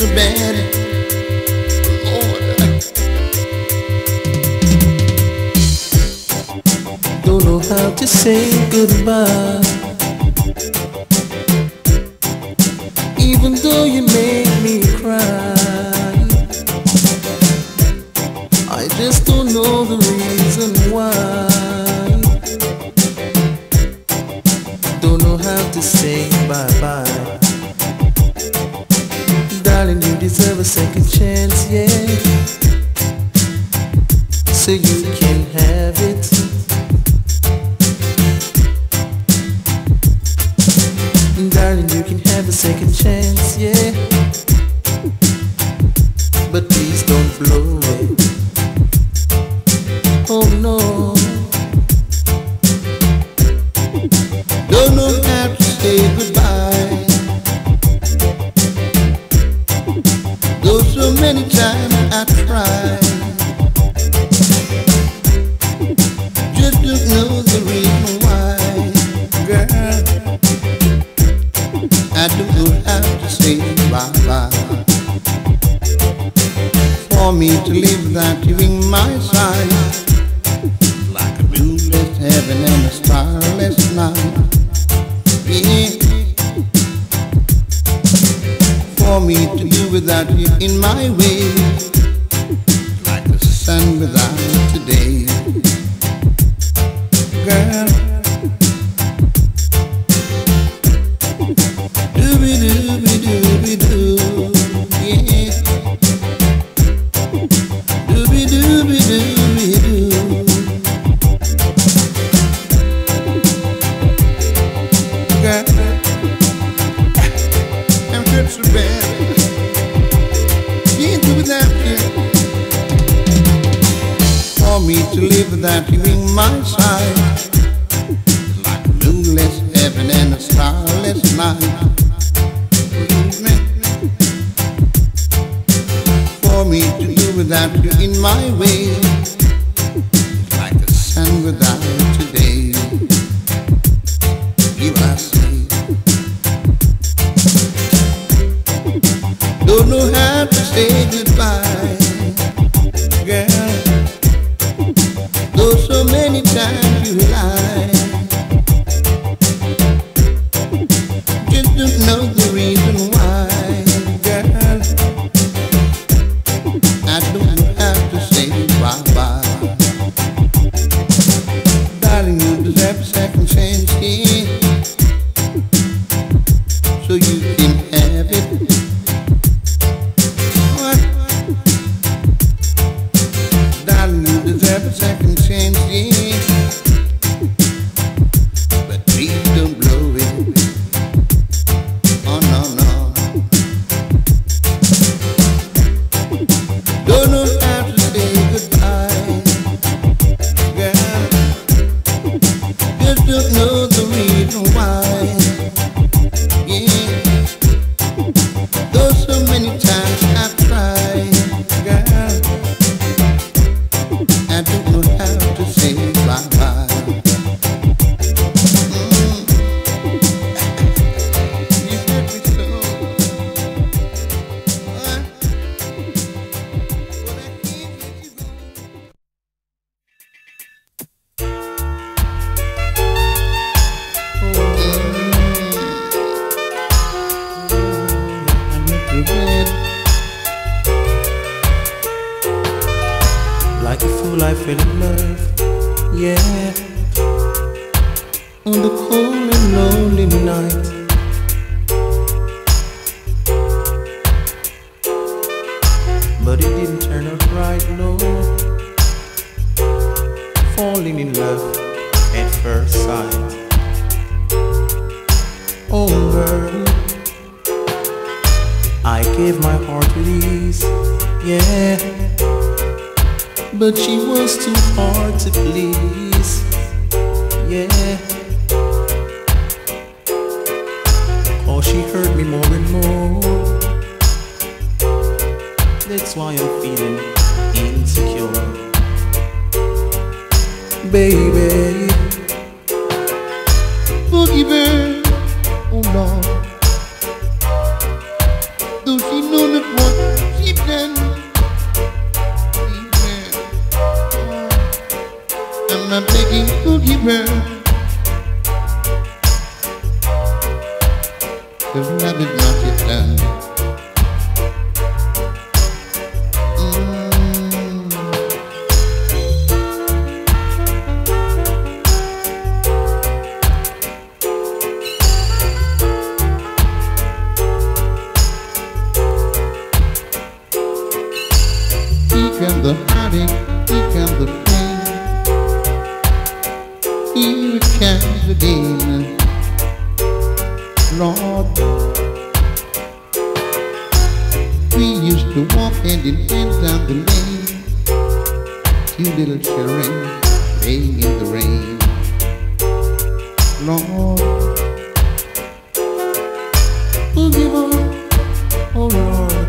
so bad. Lord. Don't know how to say goodbye. Even though you make me cry, I just don't know the reason why. Don't know how to say bye bye. Chance, yeah. So you can have it. Darling, you can have a second chance, yeah. Without you in my sight. like a moonless heaven and a starless night. Yeah. For me to do without you in my way, like the sun without today. Girl. To in love. Yeah. On the cold and lonely night. But it didn't turn out right, no. Falling in love at first sight. Oh, girl. I gave my heart to ease, yeah. But she was too hard to please, yeah. Oh, she hurt me more and more. That's why I'm feeling insecure. Baby, Done. Mm. The heartache, here the pain. Here it comes again. Lord, we used to walk hand in hand down the lane. Two little children playing in the rain. Lord, Forgive her, oh Lord.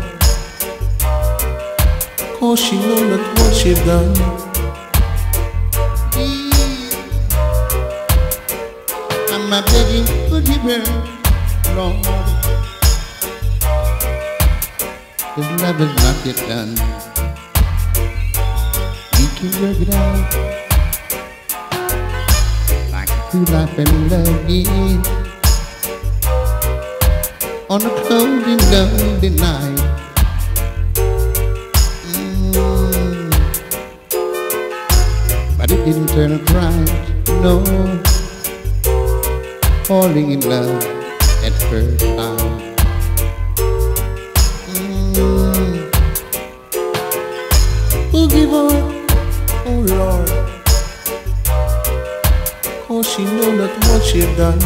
Cause she know not what she done. I'm begging forgive her, Lord. His love is not yet done. We can work it out like true life and love, yeah. On a and lonely night. Mm. But it didn't turn out right, no. Falling in love first sight. Mm. Forgive her, oh Lord. Cause she know not what she done.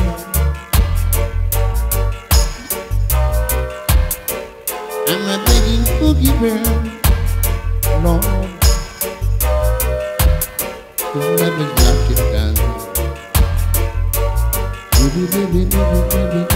I'm a begging forgive her, Lord. Love is not yet done. Baby, baby, baby, baby,